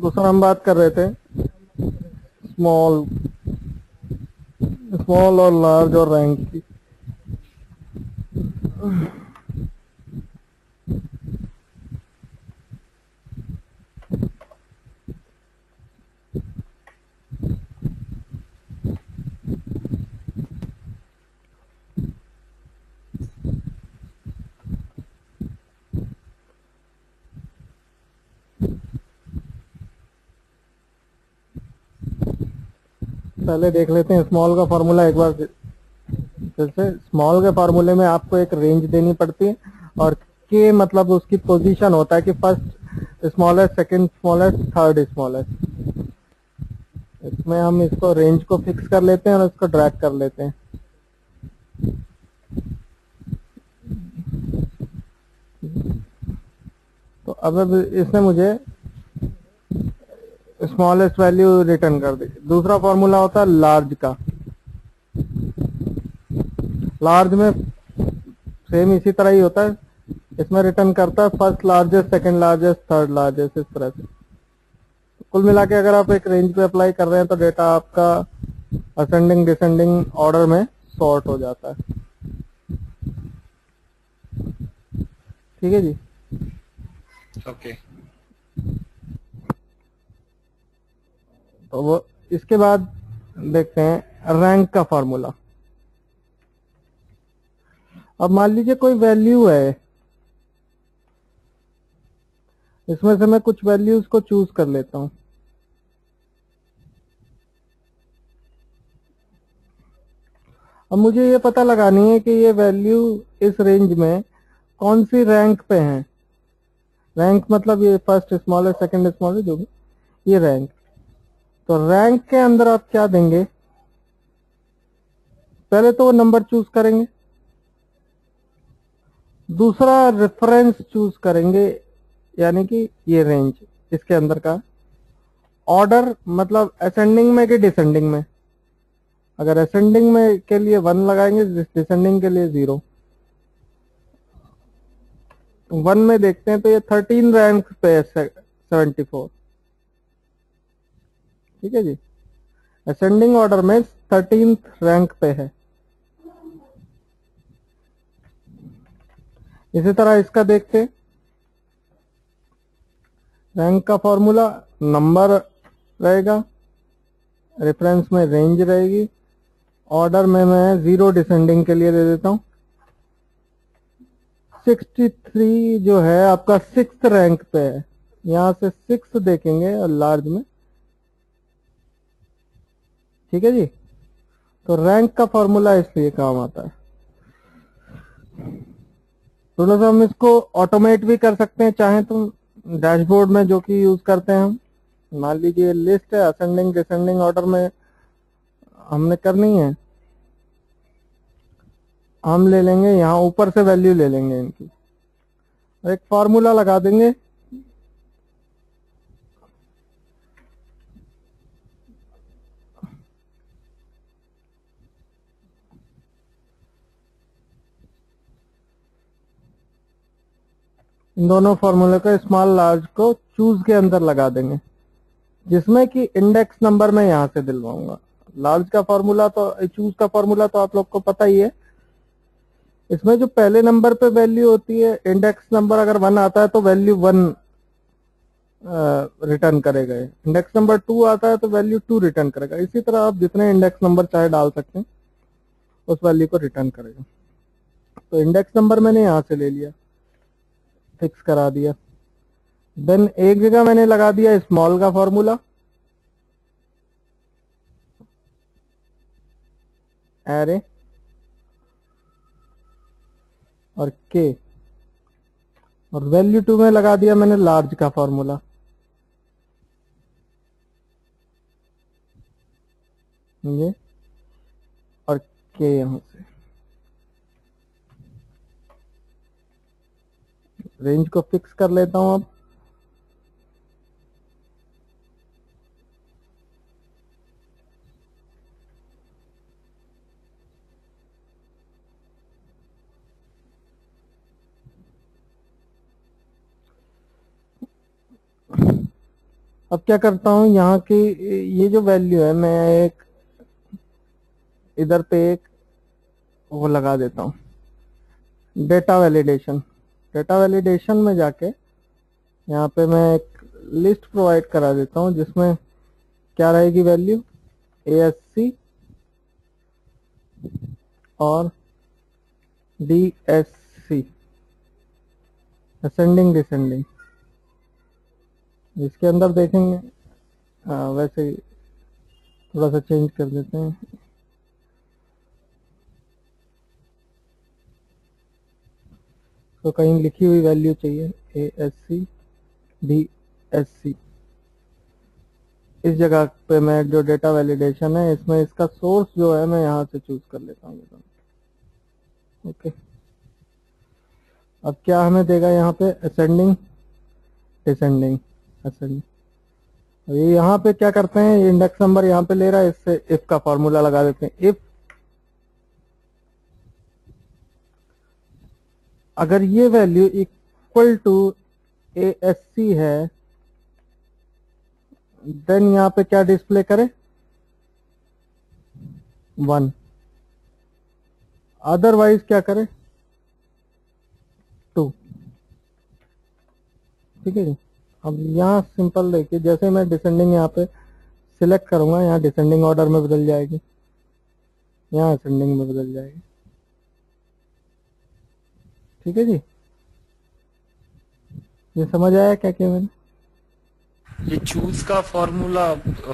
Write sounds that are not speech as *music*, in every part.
दूसरा हम बात कर रहे थे स्मॉल स्मॉल और लार्ज और रैंक की। पहले देख लेते हैं स्मॉल का फार्मूला एक बार फिर से स्मॉल के फार्मूले में आपको एक रेंज देनी पड़ती है और के मतलब उसकी पोजीशन होता है कि first smallest second smallest third smallest इसमें हम इसको रेंज को फिक्स कर लेते हैं और इसको ड्रैग कर लेते हैं। तो अब इसने मुझे स्मॉलेस्ट वैल्यू रिटर्न कर दी। दूसरा फॉर्मूला होता है लार्ज का। लार्ज में सेम इसी तरह ही होता है। इसमें रिटर्न करता है first largest second largest third largest इस तरह से। कुल मिला के अगर आप एक रेंज पे अप्लाई कर रहे हैं तो डेटा आपका असेंडिंग डिसेंडिंग ऑर्डर में सॉर्ट हो जाता है। ठीक है जी? Okay okay. तो वो, इसके बाद देखते हैं रैंक का फॉर्मूला अब मान लीजिए कोई वैल्यू है, इसमें से मैं कुछ वैल्यूज़ को चूज़ कर लेता हूँ। अब मुझे ये पता लगानी है कि ये वैल्यू इस रेंज में कौन सी रैंक पे है। रैंक मतलब ये फ़र्स्ट स्मॉलेस्ट सेकंड स्मॉलेस्ट जो भी, ये रैंक तो रैंक के अंदर आप क्या देंगे? पहले तो वो नंबर चूज़ करेंगे। दूसरा रेफरेंस चूज़ करेंगे, यानी कि ये रेंज इसके अंदर का। ऑर्डर मतलब असेंडिंग में कि डिसेंडिंग में? अगर असेंडिंग में के लिए वन लगाएँगे डिसेंडिंग के लिए ज़ीरो वन में देखते हैं तो ये थर्टीन रैंक पे है सेवेंटी फोर ठीक है जी? असेंडिंग ऑर्डर में थर्टीन रैंक पे है। इसी तरह इसका देखते। रैंक का फॉर्मूला नंबर रहेगा रेफरेंस में रेंज रहेगी। ऑर्डर में मैं ज़ीरो डिसेंडिंग के लिए दे देता हूँ। 63 जो है, आपका सिक्स रैंक पे है। यहाँ से सिक्स देखेंगे और लार्ज में। ठीक है जी? तो रैंक का फॉर्मूला इसलिए काम आता है। सा हम इसको ऑटोमेट भी कर सकते हैं, चाहे तो डैशबोर्ड में जो कि यूज़ करते हैं हम। मान लीजिए लिस्ट है असेंडिंग डिसेंडिंग ऑर्डर में हमने करनी है। हम ले लेंगे, यहाँ ऊपर से वैल्यू ले लेंगे इनकी। एक फॉर्मूला लगा देंगे। इन दोनों फॉर्मूले को स्मॉल लार्ज को चूज़ के अंदर लगा देंगे। जिसमें कि इंडेक्स नंबर मैं यहाँ से दिलवाऊँगा। लार्ज का फॉर्मूला तो चूज़ का फॉर्मूला तो आप लोग को पता ही है। इसमें जो पहले नंबर पे वैल्यू होती है इंडेक्स नंबर अगर वन आता है तो वैल्यू वन रिटर्न करेगा इंडेक्स नंबर टू आता है तो वैल्यू टू रिटर्न करेगा। इसी तरह आप जितने इंडेक्स नंबर चाहे डाल सकते हैं, उस वैल्यू को रिटर्न करेगा। तो इंडेक्स नंबर मैंने यहाँ से ले लिया। फिक्स करा दिया। देन एक जगह मैंने लगा दिया स्मॉल का फॉर्मूला एरे और के और वैल्यू टू में लगा दिया मैंने लार्ज का फॉर्मूला ये। और के यहाँ से। रेंज को फिक्स कर लेता हूँ अब। अब क्या करता हूँ, यहाँ की, ये जो वैल्यू है, मैं एक, इधर पे एक, वो लगा देता हूँ। डेटा वैलिडेशन डेटा वैलिडेशन में जाके यहाँ पे मैं एक लिस्ट प्रोवाइड करा देता हूँ जिसमें क्या रहेगी वैल्यू ए एस सी और D S C ascending descending इसके अंदर देखेंगे। आ, वैसे ही थोड़ा सा चेंज कर देते हैं। तो कहीं लिखी हुई वैल्यू चाहिए A S C D S C इस जगह पे मैं जो डेटा वैलिडेशन है, इसमें इसका सोर्स जो है, मैं यहाँ से चूज़ कर लेता हूँ। ओके अब क्या हमें देगा यहाँ पे? असेंडिंग डिसेंडिंग असेंडिंग ये यहाँ पे क्या करते हैं? इंडेक्स नंबर यहाँ पे ले रहा है, इससे इफ़ का फॉर्मूला लगा देते हैं। इफ़ अगर ये value equal to A S C है देन यहाँ पे क्या डिस्प्ले करे? वन अदरवाइज़ क्या करे? टू ठीक है अब यहाँ सिंपल देखिए, जैसे मैं डिसेंडिंग यहाँ पे सिलेक्ट करूँगा, यहाँ डिसेंडिंग ऑर्डर में बदल जाएगी। यहाँ असेंडिंग में बदल जाएगी। ठीक है जी? ये समझ आया क्या क्या मैंने? ये चूज़ का फॉर्मूला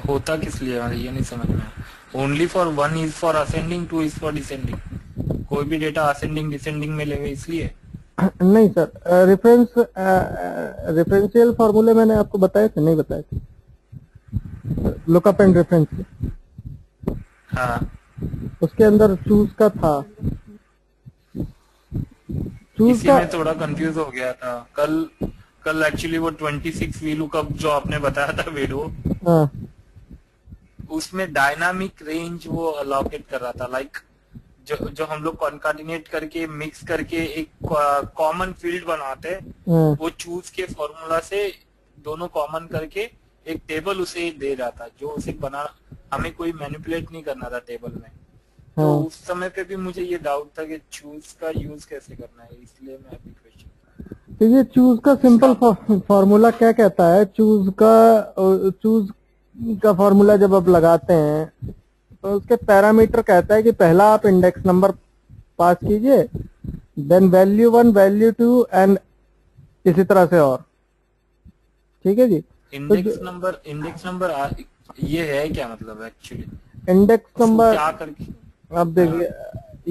होता किस लिए ये नहीं समझ में only for one is for ascending two is for descending कोई भी डेटा असेंडिंग डिसेंडिंग में लेवे इसलिए? *clears throat* नहीं सर रेफरेंस रेफरेंशियल फार्मूले मैंने आपको बताए थे नहीं बताए थे? लुकअप एंड रेफरेंस हाँ। उसके अंदर चूज़ का था। इसी का में थोड़ा कंफ्यूज हो गया था कल कल एक्चुअली वो 26 वी लुकअप जो आपने बताया था वीडियो हाँ. उसमें डायनामिक रेंज वो अलोकेट कर रहा था लाइक जो जो हम लोग कॉन्कार्डिनेट करके मिक्स करके एक कॉमन फ़ील्ड बनाते हाँ. वो चूज़ के फॉर्मूला से दोनों कॉमन करके एक टेबल उसे दे रहा था जो उसे बना हमें कोई मैनिपुलेट नहीं करना था टेबल में तो हाँ। उस समय पे भी मुझे ये डाउट था कि चूज़ का यूज़ कैसे करना है इसलिए मैं अभी क्वेश्चन तो ये चूज़ का सिंपल फॉर्मूला क्या कहता है? चूज़ का चूज़ का फॉर्मूला जब आप लगाते हैं तो उसके पैरामीटर कहता है कि पहला आप इंडेक्स नंबर पास कीजिए then value one value two and इसी तरह से और। ठीक है जी? इंडेक्स नंबर इंडेक्स नंबर ये है क्या मतलब एक्चुअली इंडेक्स नंबर क्या करके अब देखिए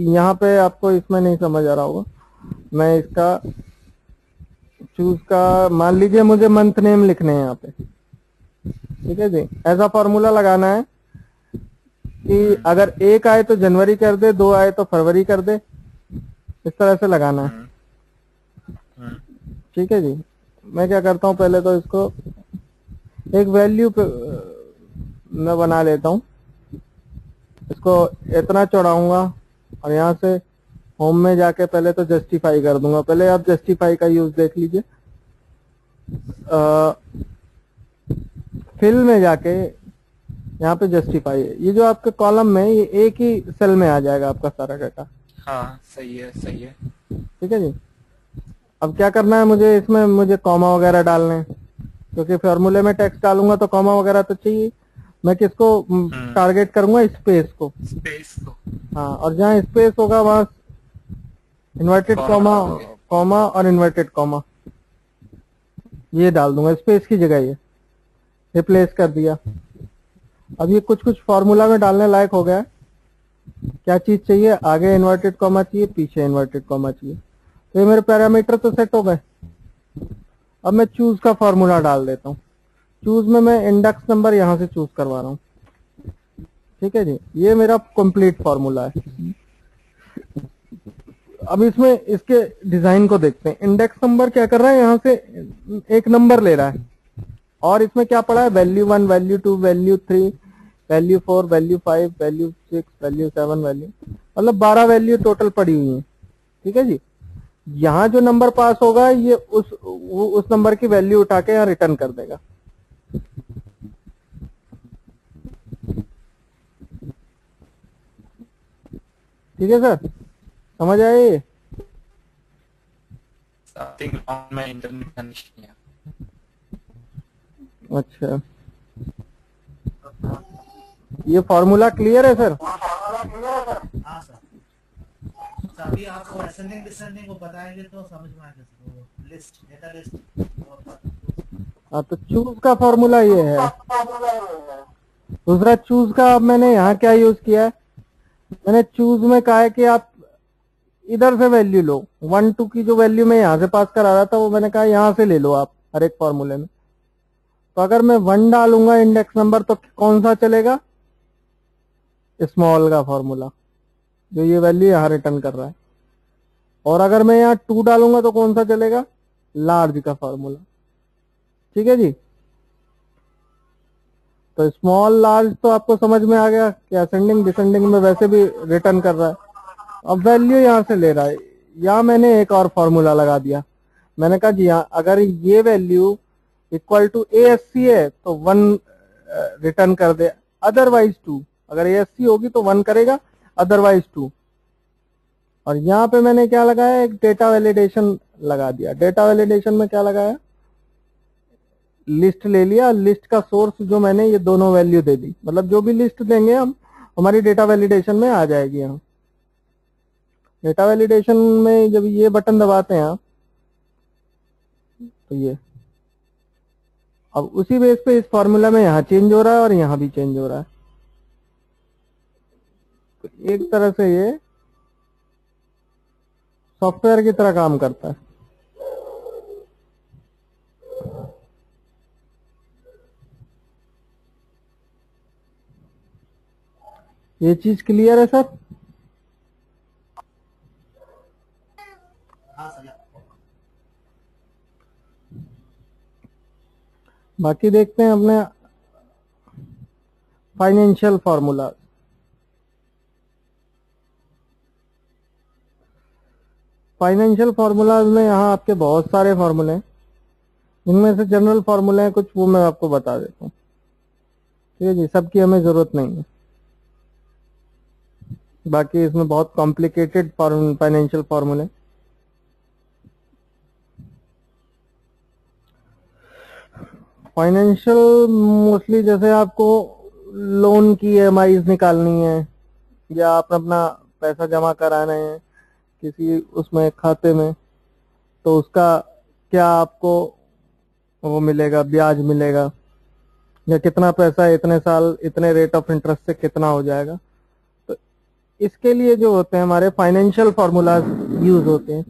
यहाँ पे आपको इसमें नहीं समझ आ रहा होगा। मैं इसका चूज़ का मान लीजिए मुझे मंथ नेम लिखने हैं यहाँ पे। ठीक है जी? ऐसा फॉर्मूला लगाना है कि अगर एक आए तो जनवरी कर दे दो आए तो फरवरी कर दे। इस तरह से लगाना है। ठीक है जी? मैं क्या करता हूँ पहले तो इसको एक वैल्यू पे मैं बना लेता हूँ। इसको इतना चढ़ाऊँगा और यहाँ से होम में जाके पहले तो जस्टिफाई कर दूँगा। पहले आप जस्टिफाई का यूज़ देख लीजिए। फिल में जाके यहाँ पे जस्टिफाई है ये जो आपके कॉलम में ये एक ही सेल में आ जाएगा आपका सारा डाटा हाँ सही है सही है। ठीक है जी? अब क्या करना है मुझे? इसमें मुझे कॉमा वगैरह डालने क्योंकि फॉर्मूले में टेक्स्ट डालूँगा तो कॉमा वगैरह तो चाहिए। मैं किसको टारगेट हम्म, करूँगा स्पेस को? स्पेस को। हाँ और जहाँ स्पेस होगा वहाँ इन्वर्टेड कॉमा कॉमा और इन्वर्टेड कॉमा ये डाल दूँगा स्पेस की जगह ये। रिप्लेस कर दिया। अब ये कुछ कुछ फॉर्मूला में डालने लायक हो गया है। क्या चीज़ चाहिए? आगे इन्वर्टेड कॉमा चाहिए पीछे इन्वर्टेड कॉमा चाहिए। तो ये मेरे पैरामीटर तो सेट हो गए। अब मैं चूज़ का फॉर्मूला डाल देता हूँ। चूज़ में मैं इंडेक्स नंबर यहाँ से चूज़ करवा रहा हूँ। ठीक है जी? ये मेरा कंप्लीट फॉर्मूला है। अब इसमें इसके डिज़ाइन को देखते हैं। इंडेक्स नंबर क्या कर रहा है? यहाँ से एक नंबर ले रहा है। और इसमें क्या पड़ा है? Value one value two value three value four value five value six value seven value मतलब बारह वैल्यू टोटल पड़ी हुई है। ठीक है जी? यहाँ जो नंबर पास होगा, ये उस उस नंबर की वैल्यू उठा के यहाँ रिटर्न कर देगा। ठीक है सर? समझ आए अच्छा। ये फॉर्मूला क्लियर है सर हाँ सर अभी आपको असेंडिंग डिसेंडिंग को बताएँगे तो समझ में आएगा लिस्ट डेटा लिस्ट हाँ तो चूज़ का फॉर्मूला ये है। दूसरा चूज़ का अब मैंने यहाँ क्या यूज़ किया है? मैंने चूज़ में कहा है कि आप इधर से वैल्यू लो। वन टू की जो वैल्यू मैं यहाँ से पास करा रहा था, वो मैंने कहा यहाँ से ले लो आप, हर एक फॉर्मूले में। तो अगर मैं वन डालूँगा इंडेक्स नंबर तो कौन सा चलेगा? स्मॉल का फॉर्मूला जो ये वैल्यू यहाँ रिटर्न कर रहा है। और अगर मैं यहाँ टू डालूँगा तो कौन सा चलेगा? लार्ज का फॉर्मूला ठीक है जी? तो स्मॉल लार्ज तो आपको समझ में आ गया कि असेंडिंग डिसेंडिंग में वैसे भी रिटर्न कर रहा है। अब वैल्यू यहाँ से ले रहा है। या मैंने एक और फॉर्मूला लगा दिया। मैंने कहा हाँ अगर ये value equal to A S C है तो वन रिटर्न कर दे। अदरवाइज़ टू अगर ए एस सी होगी तो वन करेगा अदरवाइज़ टू और यहाँ पे मैंने क्या लगाया? एक डेटा वैलिडेशन लगा दिया। डेटा वैलिडेशन में क्या लगाया? लिस्ट ले लिया। लिस्ट का सोर्स जो मैंने, ये दोनों वैल्यू दे दी। मतलब जो भी लिस्ट देंगे हम, हमारी डेटा वैलिडेशन में आ जाएगी हम डेटा वैलिडेशन में जब ये बटन दबाते हैं तो ये। अब उसी बेस पे इस फॉर्मूला में यहाँ चेंज हो रहा है और यहाँ भी चेंज हो रहा है। तो एक तरह से ये सॉफ्टवेयर की तरह काम करता है। ये चीज़ क्लियर है सर? बाकी देखते हैं अपने फाइनेंशियल फॉर्मूला फाइनेंशियल फार्मूलाज में यहाँ आपके बहुत सारे फार्मूले हैं। इनमें से जनरल फार्मूले हैं, कुछ वो मैं आपको बता देता हूँ। ठीक है जी, सबकी हमें ज़रूरत नहीं है। बाकी इसमें बहुत कॉम्प्लिकेटेड फाइनेंशियल फार्मूले फाइनेंशियल मोस्टली जैसे आपको लोन की एम निकालनी है, या आप अपना पैसा जमा कराना है किसी उसमें खाते में तो उसका क्या आपको वो मिलेगा, ब्याज मिलेगा, या कितना पैसा इतने साल, इतने रेट ऑफ़ इंटरेस्ट से कितना हो जाएगा। इसके लिए जो होते हैं हमारे फाइनेंशियल फार्मूलाज यूज़ होते हैं।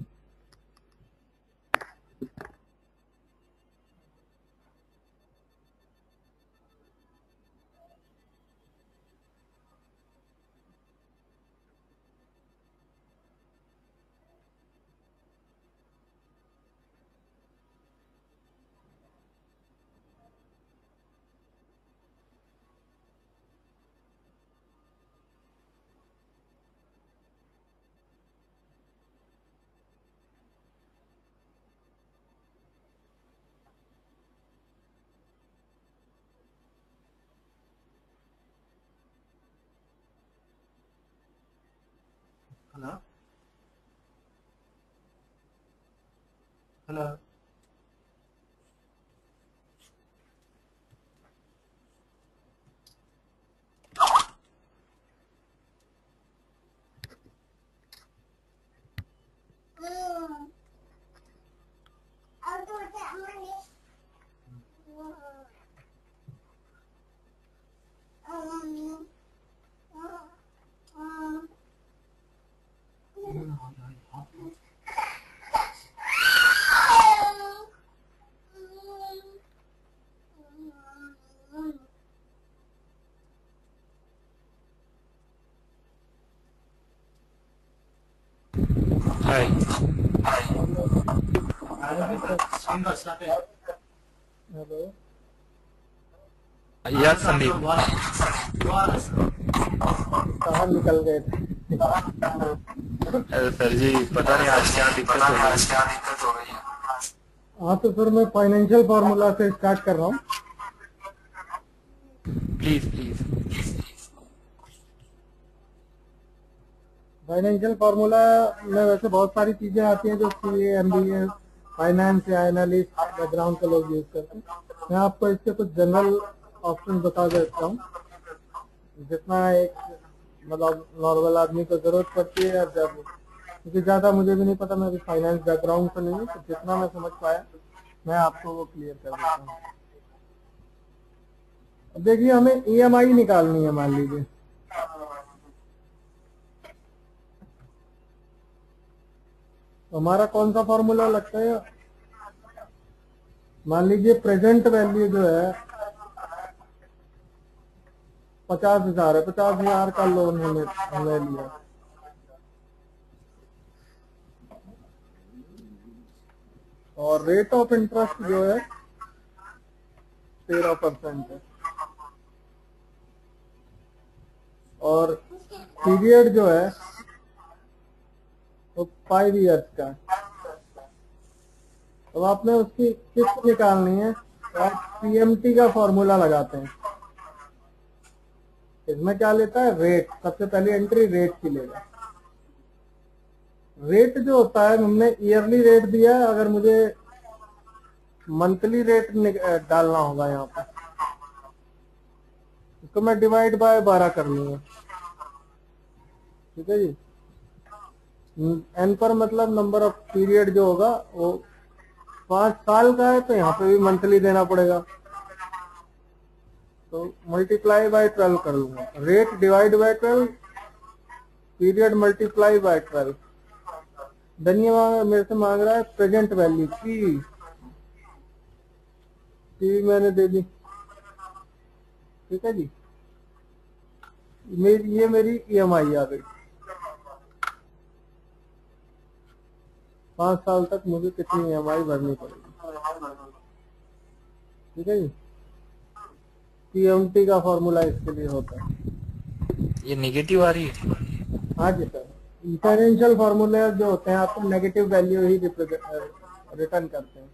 Hello? हेलो। यस संदीप। कहाँ निकल गए थे? सर जी पता नहीं आज क्या दिक्कत हो गई है। हाँ तो सर मैं फाइनेंशियल फार्मूला से स्टार्ट कर रहा हूँ। प्लीज़ प्लीज़ फाइनेंशियल फार्मूला में वैसे बहुत सारी चीज़ें आती हैं जो C M B A finance या एनालिस्ट बैकग्राउंड के लोग यूज़ करते हैं। मैं आपको इसके कुछ जनरल ऑप्शन बता देता हूँ। जितना एक मतलब नॉर्मल आदमी को ज़रूरत पड़ती है जब, क्योंकि ज़्यादा मुझे भी नहीं पता, मैं फाइनेंस बैकग्राउंड से नहीं हूँ तो जितना मैं समझ पाया, मैं आपको वो क्लियर कर देता हूँ। देखिए, हमें ईएमआई e निकालनी है, मान लीजिए। तो हमारा कौन सा फॉर्मूला लगता है? मान लीजिए प्रेजेंट वैल्यू जो है, पचास हज़ार है, पचास हज़ार का लोन हमें हमें लिया। और रेट ऑफ़ इंटरेस्ट जो है, तेरह परसेंट है। और पीरियड जो है फाइव ईयर्स का तो आपने उसकी किस्त निकालनी है तो आप पीएमटी का फॉर्मूला लगाते हैं। इसमें क्या लेता है? रेट सबसे पहले एंट्री रेट की लेगा। रेट जो होता है, हमने ईयरली रेट दिया है, अगर मुझे मंथली रेट डालना होगा यहाँ पर इसको मैं डिवाइड बाय बारह कर लूँगा ठीक है जी? एन पर मतलब नंबर ऑफ़ पीरियड जो होगा, वो पाँच साल का है तो यहाँ पे भी मंथली देना पड़ेगा। तो मल्टीप्लाई बाय ट्वेल्व कर लूँगा। Rate divide by twelve period multiply by twelve धन्यवाद मेरे से मांग रहा है प्रेजेंट वैल्यू पी पी मैंने दे दी। ठीक है जी? मेरी, ये मेरी ईएमआई आ गई। पाँच साल तक मुझे कितनी ई भरनी पड़ेगी ठीक है जी? पीएमटी का फॉर्मूला इसके लिए होता है। ये नेगेटिव आ रही है? हाँ जी सर। फाइनेंशियल फॉर्मूले जो होते हैं आपको नेगेटिव वैल्यू ही रिटर्न करते हैं।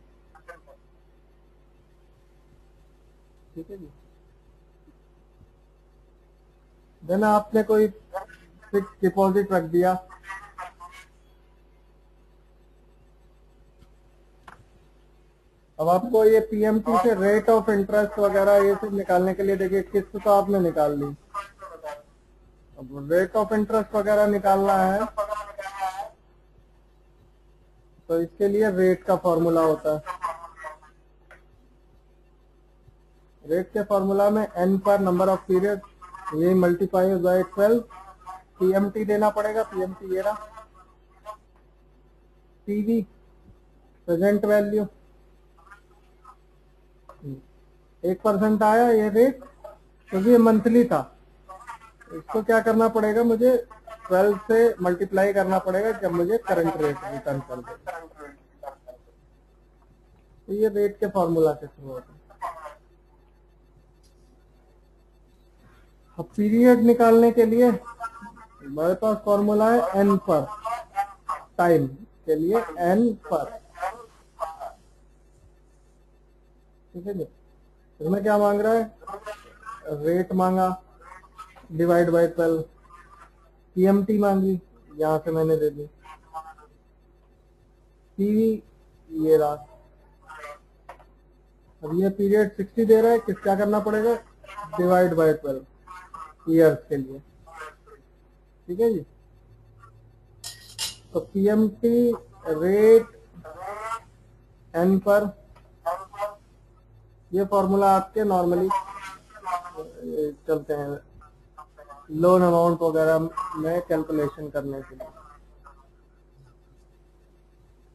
ठीक है जी? देन आपने कोई फिक्स डिपॉजिट रख दिया। अब आपको ये पीएमटी से रेट ऑफ़ इंटरेस्ट वगैरह ये सब निकालने के लिए देखिए किस्त तो आपने निकाल ली। अब रेट ऑफ़ इंटरेस्ट वगैरह निकालना है तो इसके लिए रेट का फॉर्मूला होता है। रेट के फॉर्मूला में एन पर नंबर ऑफ़ पीरियड ये मल्टीप्लाई बाय ट्वेल्व पीएमटी देना पड़ेगा पीएमटी ये रहा। पीवी प्रेजेंट वैल्यू एक परसेंट आया ये रेट क्योंकि ये मंथली था। इसको क्या करना पड़ेगा? मुझे ट्वेल्व से मल्टीप्लाई करना पड़ेगा जब मुझे करंट रेट रिटर्न कर दे। तो ये रेट के फॉर्मूला से शुरू होता है। पीरियड निकालने के लिए हमारे पास फॉर्मूला है एन पर। टाइम के लिए एन पर। ठीक है जी? इसमें क्या मांग रहा है? रेट मांगा डिवाइड बाय ट्वेल्व पीएमटी मांगी, यहाँ से मैंने दे दी। पीवी ये रहा। अब ये पीरियड 60 दे रहा है, किस क्या करना पड़ेगा? डिवाइड बाय ट्वेल्व ईयर्स के लिए। ठीक है जी? तो पीएमटी रेट एन पर ये फॉर्मूला आपके नॉर्मली चलते हैं। लोन अमाउंट वगैरह में कैलकुलेशन करने के लिए।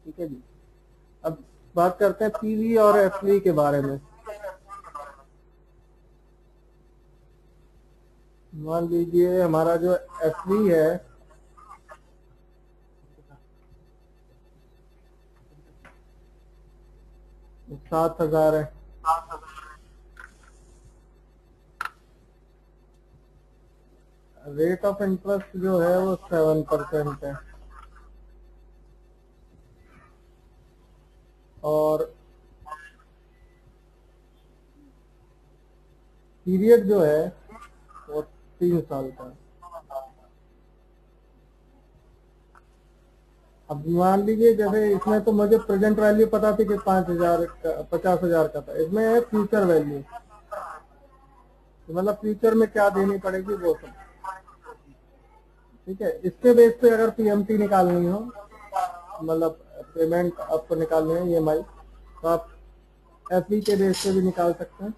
ठीक है जी? अब बात करते हैं पीवी और एफवी के बारे में। मान लीजिए हमारा जो एफवी है, सात हज़ार है। रेट ऑफ़ इंटरेस्ट जो है वो सेवन परसेंट है। और पीरियड जो है वो तीन साल का अब मान लीजिए जैसे इसमें तो मुझे प्रेजेंट वैल्यू पता थी कि पाँच हज़ार पचास हज़ार का था। इसमें है फ्यूचर वैल्यू तो मतलब फ्यूचर में क्या देनी पड़ेगी वो सब। ठीक है? इसके बेस पे अगर पीएमटी निकालनी हो मतलब पेमेंट आपको निकालनी है ई तो आप एफ़ के बेस पे भी निकाल सकते हैं।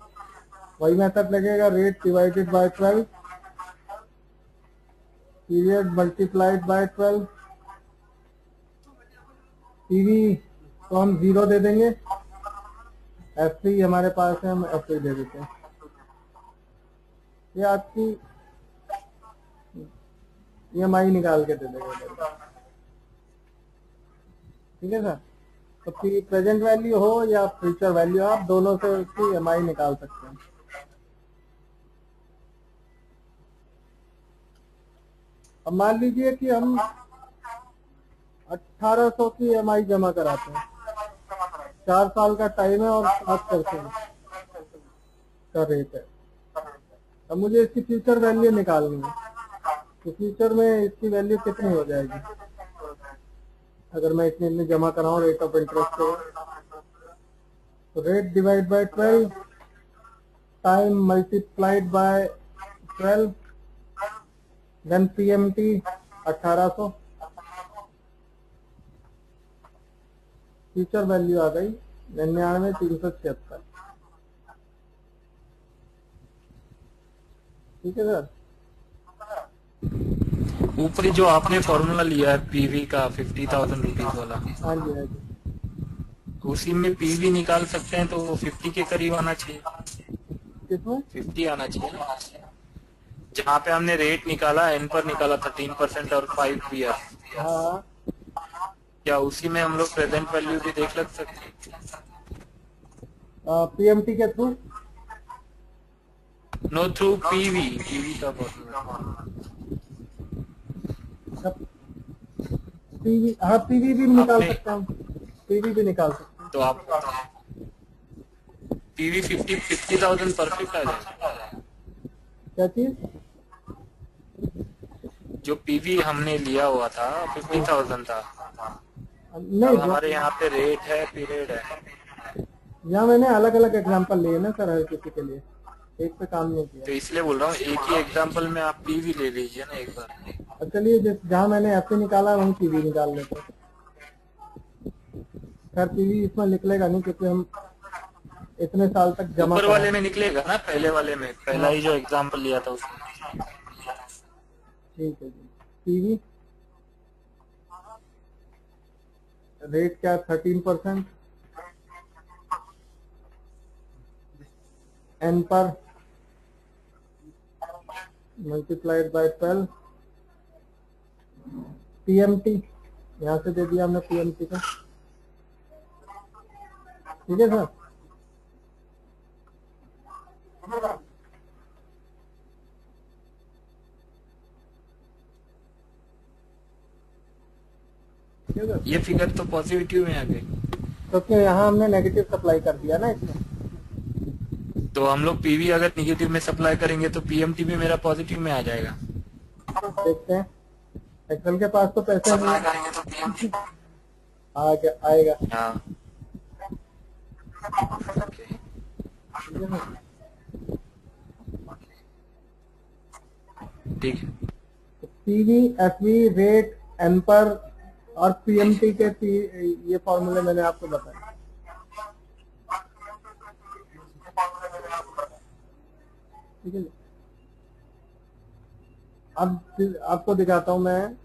वही मेथड लगेगा rate divided by twelve period multiplied by twelve PV तो हम ज़ीरो दे देंगे। एफ़ हमारे पास है, हम एफ़ दे देते हैं। ये आपकी ई एम आई निकाल के दे देगा। ठीक है सर? तो प्रेजेंट वैल्यू हो या फ्यूचर वैल्यू आप दोनों से उसकी एम आई निकाल सकते हैं। अब मान लीजिए कि हम अठारह सौ की एमआई जमा कराते हैं। चार साल का टाइम है और सात परसेंट का रेट है। अब मुझे इसकी फ्यूचर वैल्यू निकालनी है। तो फ्यूचर में इसकी वैल्यू कितनी हो जाएगी? अगर मैं इतनी इतनी जमा कराऊँ रेट ऑफ़ इंटरेस्ट को। तो rate divide by twelve time multiplied by twelve then PMT 1800 future value आ गई निन्यानवे तीन सौ छिहत्तर। ठीक है सर? ऊपरी जो आपने फॉर्मूला लिया है पीवी का फिफ्टी थाउज़ेंड रुपीज़ वाला। हाँ जी हाँ जी। उसी में पीवी निकाल सकते हैं तो फिफ्टी के करीब आना चाहिए। किसमें? फिफ्टी आना चाहिए। जहाँ पे हमने रेट निकाला एन पर निकाला थर्टीन परसेंट और फाइव बी हाँ। क्या उसी में हम लोग प्रेजेंट वैल्यू भी देख लग सकते हैं? पीएमटी के through no through PV PV का पीवी हाँ। पीवी भी निकाल सकता हूँ। पीवी भी निकाल सकता हूँ। तो आप PV fifty fifty thousand perfect आ जाएगा। क्या चीज़? जो पीवी हमने लिया हुआ था फिफ्टी थाउज़ेंड था। नहीं हमारे यहाँ पे रेट है पीरियड है। यहाँ मैंने अलग अलग एग्जांपल लिए ना सर हर किसी के लिए। एक पे काम नहीं किया। तो इसलिए बोल रहा हूँ एक ही एग्जांपल में आप पीवी ले लीजिए ना एक बार। चलिए जिस जहाँ मैंने एफ़ निकाला वहीं पीवी निकाल लेते सर पीवी इसमें निकलेगा नहीं क्योंकि हम इतने साल तक जमा ऊपर वाले में निकलेगा ना पहले वाले में। पहला ही जो एग्ज़ाम्पल लिया था उसमें ठीक है जी। पीवी रेट क्या thirteen percent NPER? Multiplied by twelve PMT यहाँ से दे दिया हमने पीएमटी का। ठीक है सर? ये फिगर तो पॉजिटिव में आ गई तो क्या यहाँ हमने नेगेटिव सप्लाई कर दिया ना इसमें। तो हम लोग पीवी अगर निगेटिव में सप्लाई करेंगे तो पीएमटी भी मेरा पॉजिटिव में आ जाएगा। देखते हैं। एक्सेल के पास तो पैसे सप्लाई करेंगे तो पीएमटी आएगा आएगा। हाँ। ठीक है। पीवी एफवी रेट एन पर और पीएमटी के पी, ये फॉर्मूले मैंने आपको बताया। ठीक है अब आपको दिखाता हूँ मैं।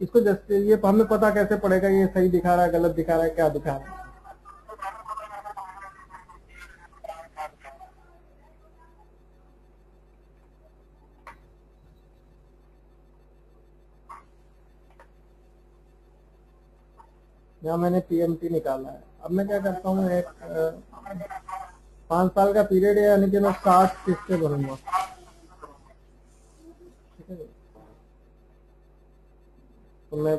इसको जस्ट ये हमें पता कैसे पड़ेगा ये सही दिखा रहा है गलत दिखा रहा है क्या दिखा रहा है? यहाँ मैंने पीएमटी निकाला है। अब मैं क्या करता हूँ, एक पाँच साल का पीरियड है, यानी कि मैं साठ किस्तें भरूँगा। तो मैं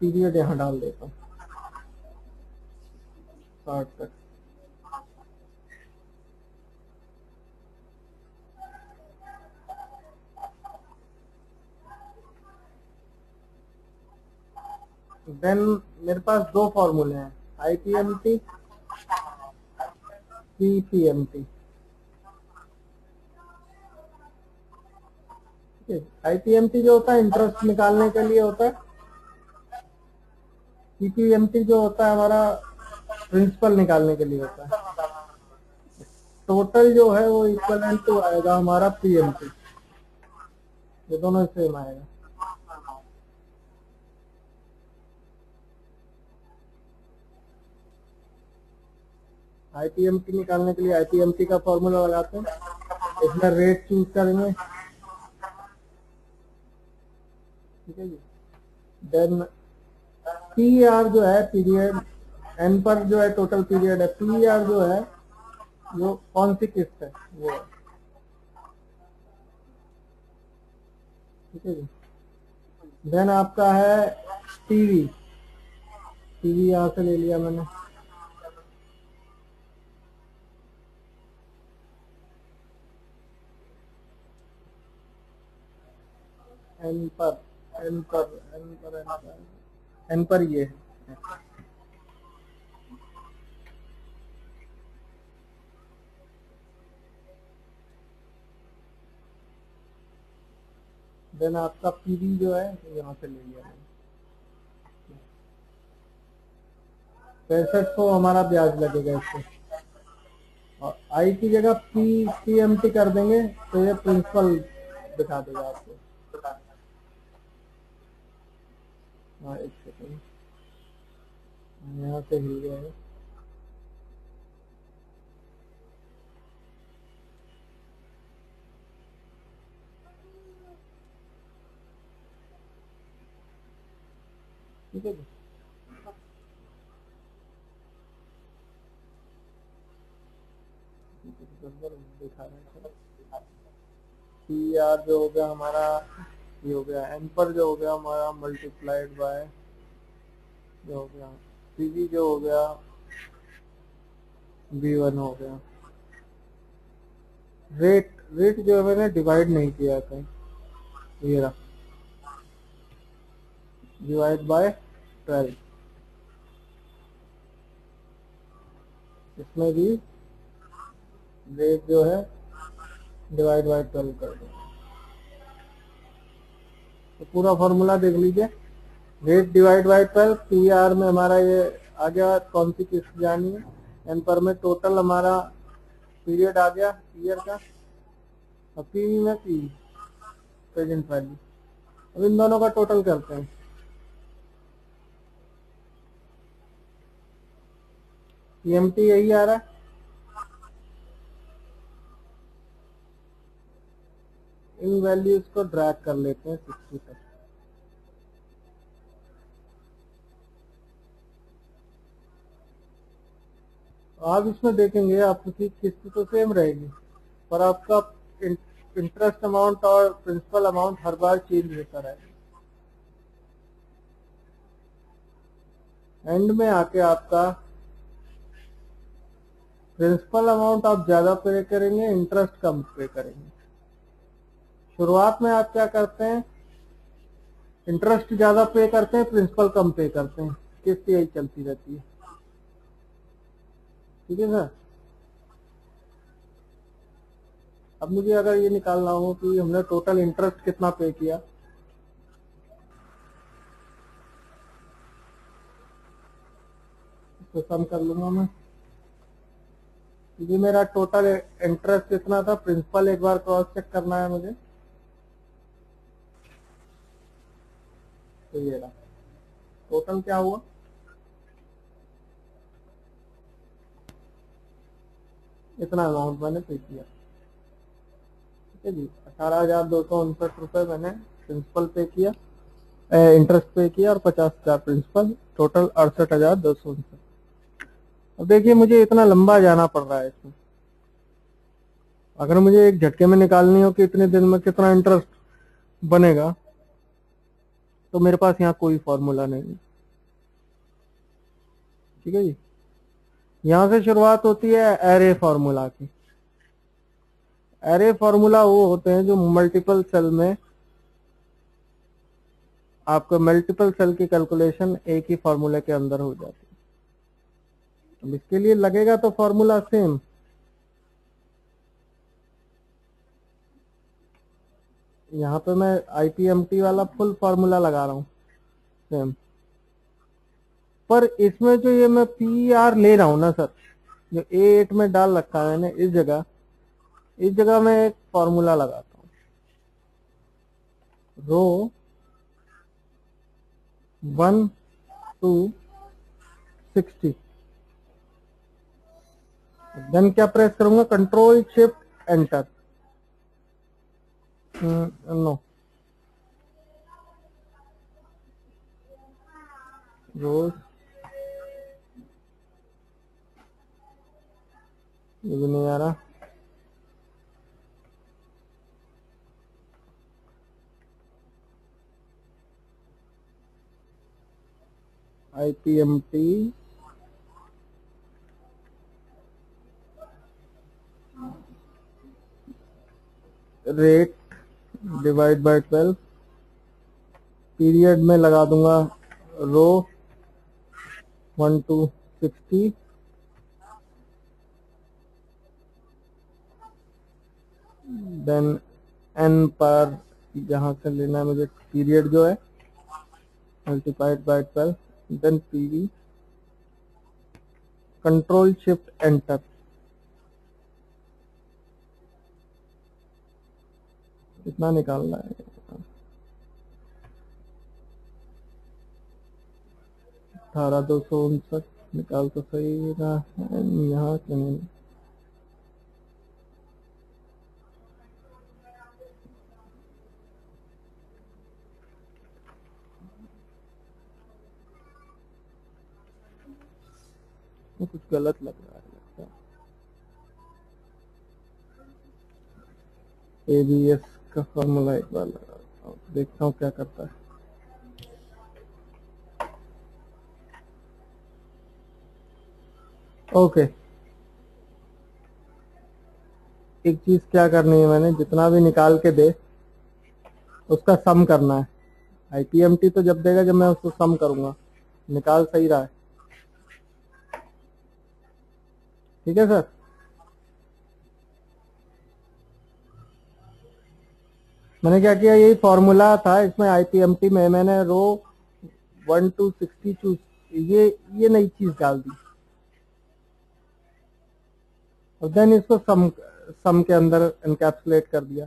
पीरियड यहाँ डाल देता हूँ। साठ तक। देन मेरे पास दो फॉर्मूले हैं I P M T P P M T I P M T जो होता है इंटरेस्ट निकालने के लिए होता है। पी पी एम टी जो होता है, हमारा प्रिंसिपल निकालने के लिए होता है। टोटल जो है, वो इक्वल टू आएगा हमारा पी एम टी ये दोनों सेम आएगा। आईपीएमटी निकालने के लिए आईपीएमटी का फॉर्मूला लगाते हैं। इसमें रेट चूज़ करेंगे। ठीक है जी। देन पी आर जो है पीरियड एन पर जो है टोटल पीरियड है। पी आर जो है, वो कौन सी किस्त है? वो ठीक है जी। देन आपका है टीवी टीवी यहाँ से ले लिया मैंने। एन पर एन पर एन पर एन पर एन पर ये है। देन आपका पीवी जो है यहाँ से ले लिया पैंसठ सौ हमारा ब्याज लगेगा इससे। और आई की जगह पी पी एम टी कर देंगे तो ये प्रिंसिपल दिखा देगा आपको। हाँ एक सेकेंड यहाँ से हिल गया है ठीक है जी दिखा रहे हैं सी आर जो हो गया हमारा ये हो गया एन पर जो हो गया हमारा मल्टीप्लाइड बाय जो हो गया सी जो हो गया बी वन हो गया। रेट रेट जो है मैंने डिवाइड नहीं किया था ये रहा। डिवाइड बाय ट्वेल्व इसमें भी रेट जो है डिवाइड बाय ट्वेल्व कर दो। तो पूरा फॉर्मूला देख लीजिए। Rate divide by twelve P R में हमारा ये आ गया, कौन सी किस्त जानी है? एन पर में टोटल हमारा पीरियड आ गया ईयर का। और पी में पी प्रेजेंट वैल्यू अब इन दोनों का टोटल करते हैं। टी यही आ रहा है। इन वैल्यूज़ को ड्रैग कर लेते हैं सिक्सटी तक। आप इसमें देखेंगे आपकी किस्त तो सेम रहेगी, पर आपका इंटरेस्ट अमाउंट और प्रिंसिपल अमाउंट हर बार चेंज होता रहेगा। एंड में आके आपका प्रिंसिपल अमाउंट आप ज़्यादा पे करेंगे इंटरेस्ट कम पे करेंगे। शुरुआत में आप क्या करते हैं? इंटरेस्ट ज़्यादा पे करते हैं प्रिंसिपल कम पे करते हैं। किस्त यही चलती रहती है। ठीक है सर? अब मुझे अगर ये निकालना हो कि हमने टोटल इंटरेस्ट कितना पे किया? तो सम कर लूँगा मैं। ये मेरा टोटल इंटरेस्ट कितना था? प्रिंसिपल एक बार क्रॉस चेक करना है मुझे। तो ये रहा। टोटल क्या हुआ? इतना अमाउंट मैंने पे किया। ठीक है जी, अठारह हज़ार दो सौ उनसठ रुपए मैंने प्रिंसिपल पे किया इंटरेस्ट पे किया और पचास हज़ार प्रिंसिपल टोटल अड़सठ हज़ार दो सौ उनसठ। अब देखिए, मुझे इतना लंबा जाना पड़ रहा है इसमें। अगर मुझे एक झटके में निकालनी हो कि इतने दिन में कितना इंटरेस्ट बनेगा तो मेरे पास यहाँ कोई फॉर्मूला नहीं है। ठीक है जी? यहाँ से शुरुआत होती है एरे फॉर्मूला की। एरे फॉर्मूला वो होते हैं जो मल्टीपल सेल में आपको मल्टीपल सेल की कैलकुलेशन एक ही फॉर्मूला के अंदर हो जाती है। इसके लिए लगेगा तो फॉर्मूला सेम यहाँ पे मैं आईपीएमटी वाला फुल फॉर्मूला लगा रहा हूँ। सेम पर इसमें जो ये मैं पी आर ले रहा हूँ ना सर, जो ए एट में डाल रखा है मैंने इस जगह इस जगह मैं एक फॉर्मूला लगाता हूँ। Row one two sixty then क्या प्रेस करूँगा? Control shift enter no rows ये भी नहीं आ रहा I P M T rate divide by twelve period में लगा दूँगा row one two sixty then NPER जहाँ से लेना है मुझे पीरियड जो है multiplied by twelve then PV control shift enter कितना निकालना है? अठारह दो सौ उनसठ निकाल तो सही रहा है, यहाँ क्यों नहीं। कुछ गलत लग रहा है, लगता ए बी एस का फॉर्मूला एक बार लगा देखता हूँ क्या करता है। ओके। एक चीज़ क्या करनी है मैंने, जितना भी निकाल के दे, उसका सम करना है। आईपीएमटी तो जब देगा, जब मैं उसको सम करूँगा। निकाल सही रहा है। ठीक है सर मैंने क्या किया, यही फॉर्मूला था, इसमें आईपीएमटी में मैंने row one two sixty choose ये ये नई चीज़ डाल दी। और देन इसको सम सम के अंदर इनकैप्सुलेट कर दिया।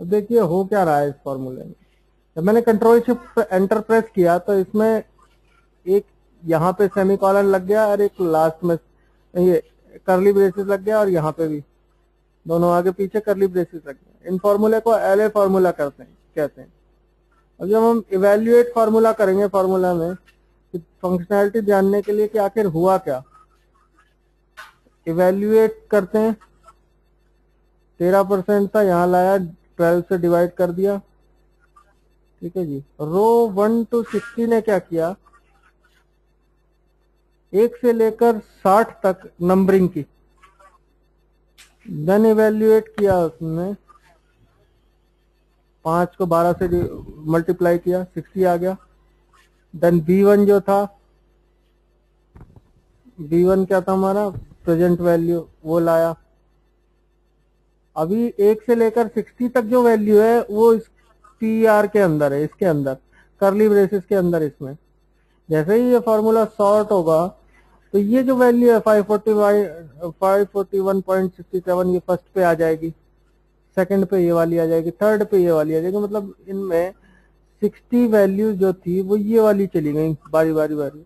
अब देखिए, हो क्या रहा है इस फॉर्मूले में? जब मैंने कंट्रोल शिफ्ट एंटर प्रेस किया तो इसमें एक यहाँ पे सेमी कॉलन लग गया और एक लास्ट में, ये करली ब्रेसेस लग गया और यहाँ पे भी। दोनों आगे पीछे करली ब्रेसेस लग गए। इन फॉर्मूले को एल ए फॉर्मूला करते हैं, कहते हैं। अब जब हम इवेल्युएट फॉर्मूला करेंगे फॉर्मूला में फंक्शनैलिटी जानने के लिए कि आखिर हुआ क्या? इवेल्युएट करते हैं। तेरह परसेंट था, यहाँ लाया ट्वेल्व से डिवाइड कर दिया। ठीक है जी। रो वन टू सिक्सटी ने क्या किया? एक से लेकर साठ तक नंबरिंग की। देन इवेल्युएट किया उसने। पाँच को बारह से मल्टीप्लाई किया सिक्सटी आ गया। देन बी वन जो था बी वन क्या था हमारा? प्रेजेंट वैल्यू वो लाया। अभी एक से लेकर सिक्सटी तक जो वैल्यू है, वो इस पी आर के अंदर है, इसके अंदर। करली ब्रेसिस के अंदर इसमें। जैसे ही ये फॉर्मूला सॉर्ट होगा तो ये जो वैल्यू है five forty five forty one point sixty seven ये फ़र्स्ट पे आ जाएगी। सेकंड पे ये वाली आ जाएगी। थर्ड पे ये वाली आ जाएगी। मतलब इनमें सिक्सटी वैल्यू जो थी, वो ये वाली चली गई, बारी बारी बारी।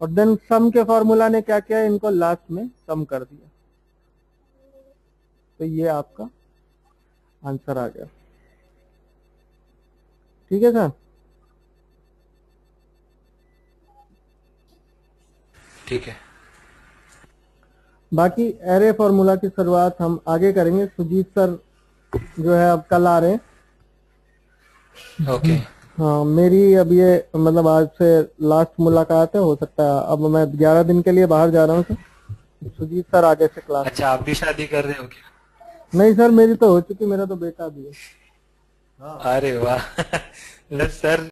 और देन सम के फॉर्मूला ने क्या किया? इनको लास्ट में सम कर दिया। तो ये आपका आंसर आ गया। ठीक है सर ठीक है। बाकी एरे फॉर्मूला की शुरुआत हम आगे करेंगे। सुजीत सर जो है अब कल आ रहे हैं। ओके। हाँ मेरी अब ये मतलब आज से लास्ट मुलाकात है हो सकता है अब मैं ग्यारह दिन के लिए बाहर जा रहा हूँ सर सुजीत सर आगे से क्लास अच्छा आप भी शादी कर रहे हो क्या? नहीं सर मेरी तो हो चुकी मेरा तो बेटा भी है। अरे वाह। *laughs* सर